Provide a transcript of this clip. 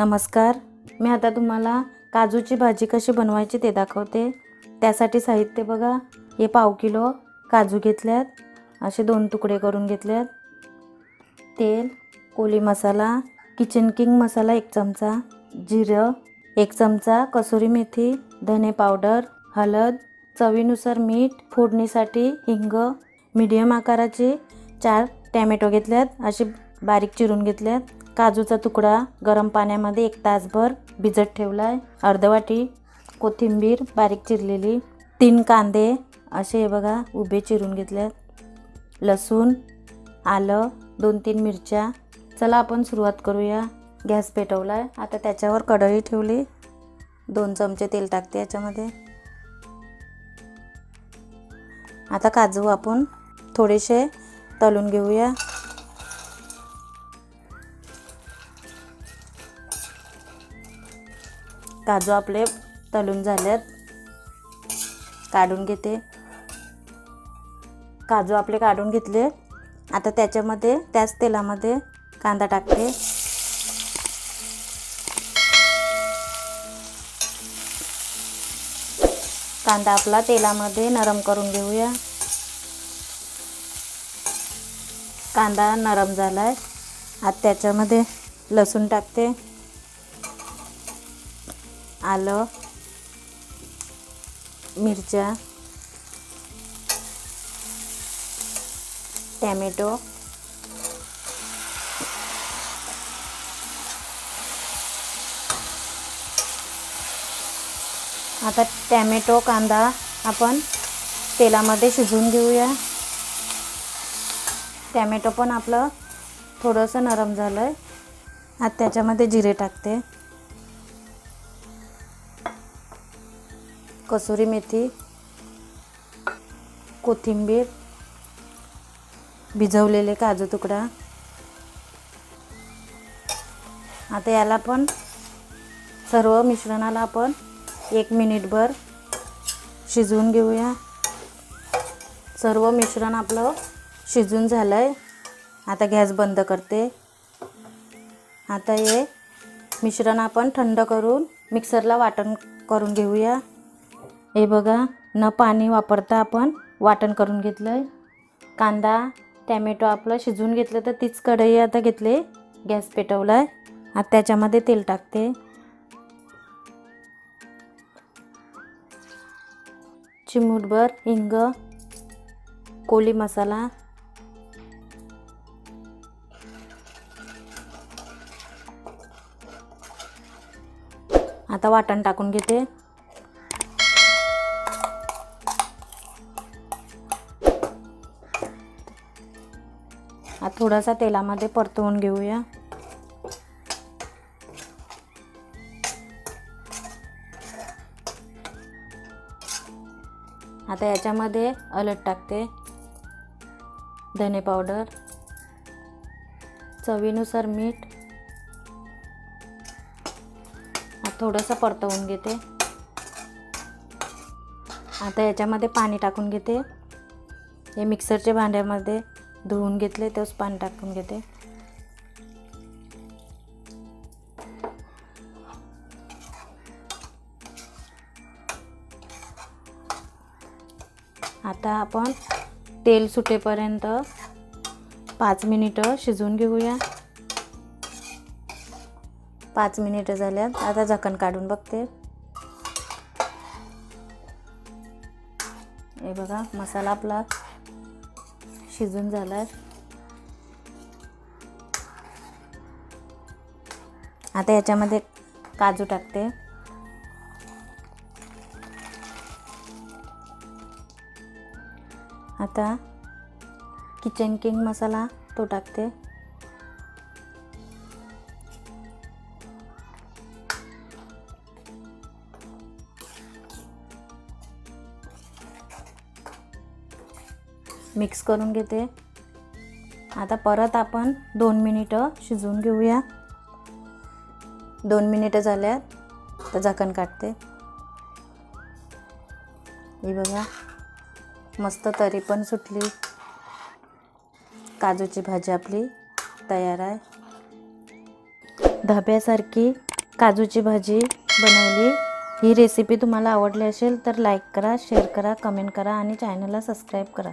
नमस्कार. मी आता तुम्हाला काजूची भाजी कशी बनवायची ते दाखवते. त्यासाठी साहित्य बघा. हे पाव किलो काजू घेतल्यात. असे दोन तुकडे करून घेतल्यात. तेल कोली मसाला किचन किंग मसाला एक चमचा जिरं एक चमचा कसुरी मेथी धने पावडर हळद चवीनुसार मीठ फोडणीसाठी हिंग मिडियम आकाराचे चार टॅमॅटो घेतल्यात. असे बारीक चिरून घेतल्यात. काजूचा तुकडा गरम पाण्यामध्ये एक तासभर भिजत ठेवला आहे अर्धवाटी कोथिंबीर बारीक चिरलेली तीन कांदे असे बघा उभे चिरून घेतल्यात लसूण आलं दोन तीन मिरच्या. चला आपण सुरुवात करूया. गॅस पेटवला आहे आता त्याच्यावर कढई ठेवली. दोन चमचे तेल टाकते याच्यामध्ये. आता काजू आपण थोडेसे तळून घेऊया. काजू आपले तलून झालेत. काढून घेते. काजू आपले काढून घेतले. आता त्याच्यामध्ये त्याच तेलामध्ये कांदा टाकते. कांदा आपला तेलामध्ये नरम करून घेऊया. कांदा नरम झाला आहे आता त्याच्यामध्ये लसूण टाकते. आलं मिरच्या टॅमॅटो आता टॅमॅटो कांदा आपण तेलामध्ये शिजवून घेऊया. टॅमॅटो पण आपलं थोडंसं नरम झालं आहे आता त्याच्यामध्ये जिरे टाकते. कसुरी मेथी कोथिंबीर भिजवलेले काजू तुकडा. आता याला पण सर्व मिश्रणाला आपण एक मिनिटभर शिजवून घेऊया. सर्व मिश्रण आपलं शिजून झालं आहे आता गॅस बंद करते. आता हे मिश्रण आपण थंड करून मिक्सरला वाटण करून घेऊया. हे बघा न पाणी वापरता आपण वाटण करून घेतलं आहे कांदा टॅमॅटो आपलं शिजवून घेतलं तर तीच कढई आता घेतले. गॅस पेटवला आहे आता त्याच्यामध्ये तेल टाकते. चिमूटभर हिंग कोली मसाला. आता वाटण टाकून घेते. आता थोडासा तेलामध्ये परतवून घेऊया. आता याच्यामध्ये अलट टाकते. धने पावडर. चवीनुसार मीठ. थोडंसं परतवून घेते. आता याच्यामध्ये पाणी टाकून घेते. हे मिक्सरच्या भांड्यामध्ये धुवून घेतले तेच पाणी टाकून घेते. आता आपण तेल सुटेपर्यंत पाच मिनिटं शिजवून घेऊया. पाच मिनिटं झाल्यात. आता झाकण काढून बघते. हे बघा मसाला आपला शिजून झाला आहे आता याच्यामध्ये काजू टाकते. आता किचन किंग मसाला तो टाकते. मिक्स करून घेते. आता परत आपण दोन मिनिटं शिजवून घेऊया. दोन मिनिटं झाल्यात तर झाकण काढते. ही बघा मस्त तरी पण सुटली. काजूची भाजी आपली तयार आहे. धाब्यासारखी काजूची भाजी बनवली. ही रेसिपी तुम्हाला आवडली असेल तर लाईक करा शेअर करा कमेंट करा आणि चॅनलला सबस्क्राईब करा.